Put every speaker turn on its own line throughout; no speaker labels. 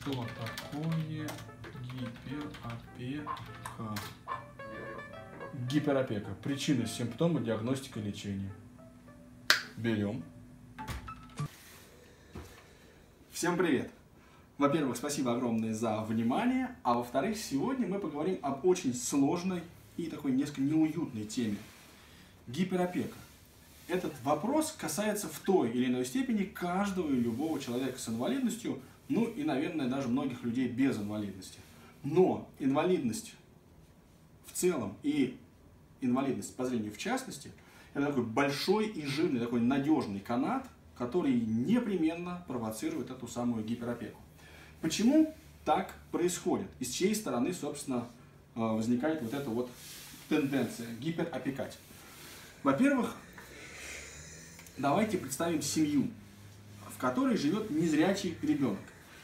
Что такое гиперопека? Гиперопека. Причины, симптомы, диагностика, лечение. Берем. Всем привет! Во-первых, спасибо огромное за внимание, а во-вторых, сегодня мы поговорим об очень сложной и такой несколько неуютной теме. Гиперопека. Этот вопрос касается в той или иной степени каждого и любого человека с инвалидностью, ну и, наверное, даже многих людей без инвалидности. Но инвалидность в целом и инвалидность по зрению в частности, это такой большой и жирный, такой надежный канат, который непременно провоцирует эту самую гиперопеку. Почему так происходит? И с чьей стороны, собственно, э, возникает вот эта вот тенденция гиперопекать? Во-первых, давайте представим семью, в которой живет незрячий ребенок.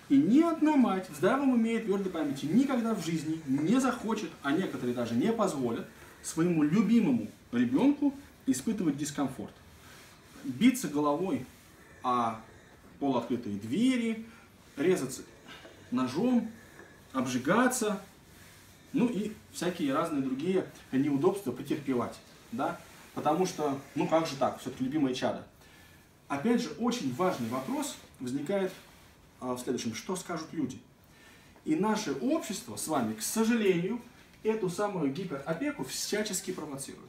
И ни одна мать в здравом уме и твердой памяти никогда в жизни не захочет, а некоторые даже не позволят, своему любимому ребенку испытывать дискомфорт. Биться головой о полуоткрытые двери, резаться ножом, обжигаться, ну и всякие разные другие неудобства претерпевать. Да? Потому что, ну как же так, все-таки любимое чадо. Опять же, очень важный вопрос возникает а, в следующем. Что скажут люди? И наше общество с вами, к сожалению, эту самую гиперопеку всячески провоцирует.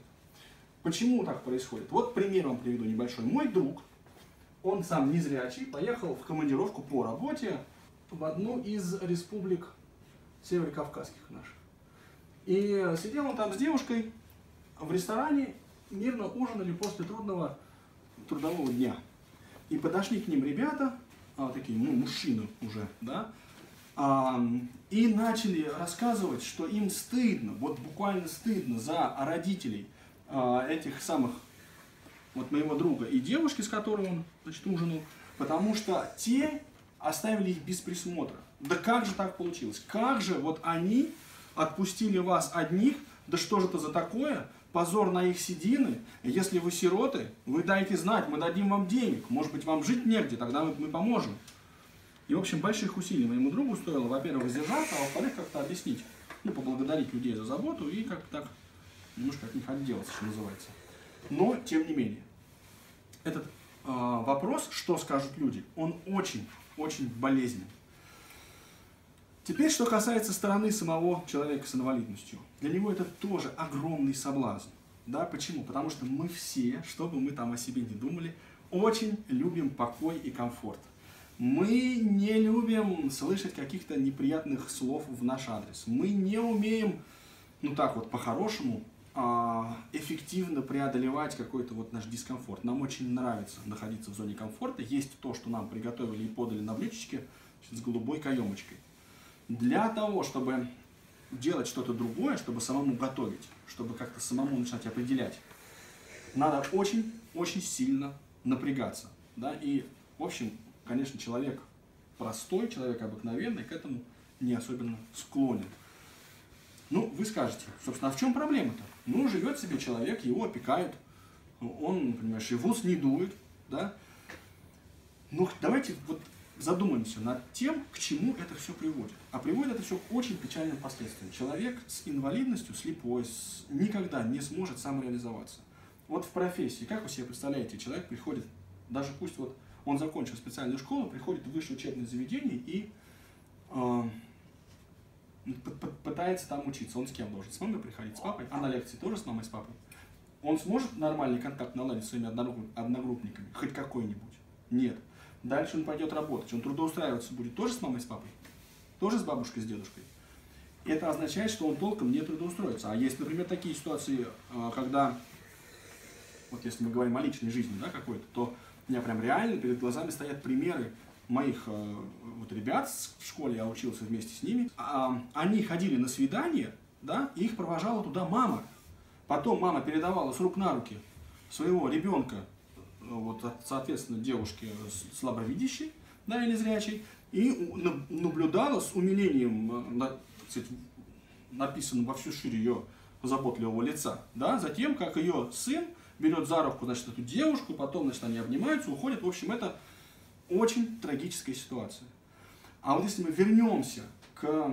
Почему так происходит? Вот пример вам приведу небольшой. Мой друг, он сам незрячий, поехал в командировку по работе в одну из республик северокавказских наших. И сидел он там с девушкой в ресторане, мирно ужинали после трудного трудового дня. И подошли к ним ребята, а, такие, ну, мужчины уже, да, а, и начали рассказывать, что им стыдно, вот буквально стыдно за родителей а, этих самых, вот моего друга и девушки, с которой он, значит, ужинал, потому что те оставили их без присмотра. Да как же так получилось? Как же вот они отпустили вас одних, да что же это за такое? Позор на их седины. Если вы сироты, вы дайте знать, мы дадим вам денег. Может быть, вам жить негде, тогда мы, поможем. И, в общем, больших усилий моему другу стоило, во-первых, сдержаться, а во-вторых, как-то объяснить, ну, поблагодарить людей за заботу и как-то так немножко от них отделаться, что называется. Но, тем не менее, этот э, вопрос, что скажут люди, он очень-очень болезненный. Теперь, что касается стороны самого человека с инвалидностью. Для него это тоже огромный соблазн. Да, почему? Потому что мы все, что бы мы там о себе не думали, очень любим покой и комфорт. Мы не любим слышать каких-то неприятных слов в наш адрес. Мы не умеем, ну так вот, по-хорошему, а, эффективно преодолевать какой-то вот наш дискомфорт. Нам очень нравится находиться в зоне комфорта. Есть то, что нам приготовили и подали на блюдечке с голубой каемочкой. Для того, чтобы делать что-то другое, чтобы самому готовить, чтобы как-то самому начинать определять, надо очень-очень сильно напрягаться. Да? И, в общем, конечно, человек простой, человек обыкновенный к этому не особенно склонен. Ну, вы скажете, собственно, а в чем проблема-то? Ну, живет себе человек, его опекают, он, понимаешь, и в ус не дует, да? Ну, давайте вот задумаемся над тем, к чему это все приводит. А приводит это все к очень печальным последствиям. Человек с инвалидностью, слепой, с... никогда не сможет самореализоваться. Вот в профессии, как вы себе представляете, человек приходит, даже пусть вот он закончил специальную школу, приходит в высшее учебное заведение и э, пытается там учиться. Он с кем должен? С мамой приходить, с папой? А на лекции тоже с мамой, с папой? Он сможет нормальный контакт наладить с своими одногруппниками? Хоть какой-нибудь? Нет. Дальше он пойдет работать. Он трудоустраиваться будет тоже с мамой, с папой? Тоже с бабушкой, с дедушкой? Это означает, что он толком не трудоустроится. А есть, например, такие ситуации, а, когда, вот если мы говорим о личной жизни да, какой-то, то у меня прям реально перед глазами стоят примеры моих а, вот, ребят в школе, я учился вместе с ними. А, они ходили на свидание, да, и их провожала туда мама. Потом мама передавала с рук на руки своего ребенка вот, соответственно, девушки слабовидящей, да, или зрячей, и наблюдала с умилением, э, написано во всю шире ее заботливого лица, да, за тем, как ее сын берет за руку, значит, эту девушку, потом, значит, они обнимаются, уходят. В общем, это очень трагическая ситуация. А вот если мы вернемся к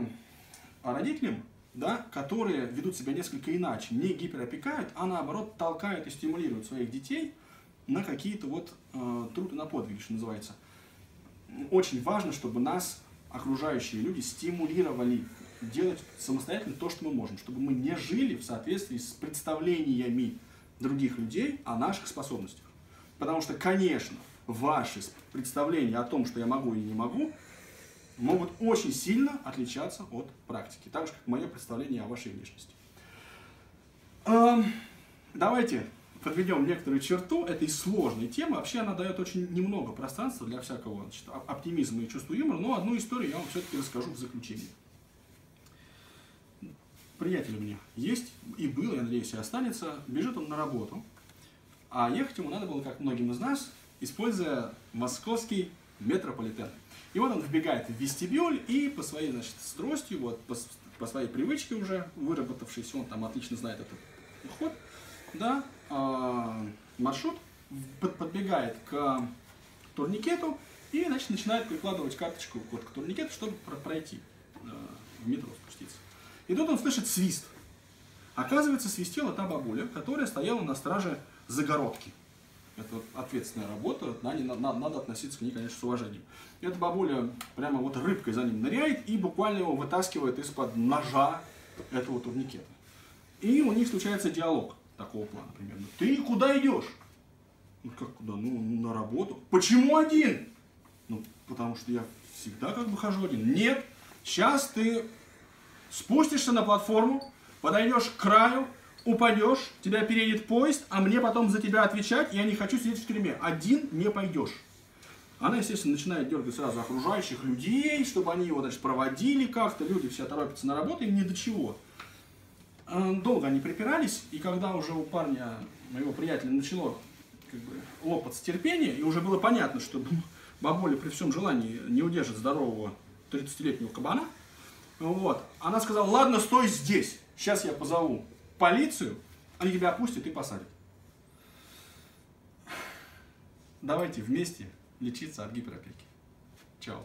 родителям, да, которые ведут себя несколько иначе, не гиперопекают, а наоборот толкают и стимулируют своих детей на какие-то вот э, труды на подвиги, что называется. Очень важно, чтобы нас окружающие люди стимулировали делать самостоятельно то, что мы можем, чтобы мы не жили в соответствии с представлениями других людей о наших способностях. Потому что, конечно, ваши представления о том, что я могу и не могу, могут очень сильно отличаться от практики, так же, как мое представление о вашей внешности. Давайте подведем некоторую черту этой сложной темы. Вообще она дает очень немного пространства для всякого значит, оптимизма и чувства юмора, но одну историю я вам все-таки расскажу в заключении. Приятель у меня есть, и был, я надеюсь, и останется. Бежит он на работу, а ехать ему надо было, как многим из нас, используя московский метрополитен. И вот он вбегает в вестибюль и по своей, значит, стростью, вот, по, по своей привычке уже выработавшейся, он там отлично знает этот ход, да, маршрут, подбегает к турникету и, значит, начинает прикладывать карточку вот, к турникету, чтобы пройти э, в метро спуститься. И тут он слышит свист. Оказывается, свистела та бабуля, которая стояла на страже загородки. Это ответственная работа, надо относиться к ней, конечно, с уважением. Эта бабуля прямо вот рыбкой за ним ныряет и буквально его вытаскивает из-под ножа этого турникета. И у них случается диалог такого плана примерно. Ты куда идешь? Ну как куда? Ну, на работу. Почему один? Ну, потому что я всегда как бы хожу один. Нет, сейчас ты спустишься на платформу, подойдешь к краю, упадешь, тебя переедет поезд, а мне потом за тебя отвечать, я не хочу сидеть в тюрьме. Один не пойдешь. Она, естественно, начинает дергать сразу окружающих людей, чтобы они его, значит, проводили как-то. Люди все торопятся на работу, им ни до чего. А, долго они припирались, и когда уже у парня, моего приятеля, начало как бы, лопаться терпение, и уже было понятно, что бабуля при всем желании не удержит здорового 30-летнего кабана, вот, она сказала, ладно, стой здесь, сейчас я позову полицию, они тебя опустят и посадят. Давайте вместе лечиться от гиперопеки. Чао.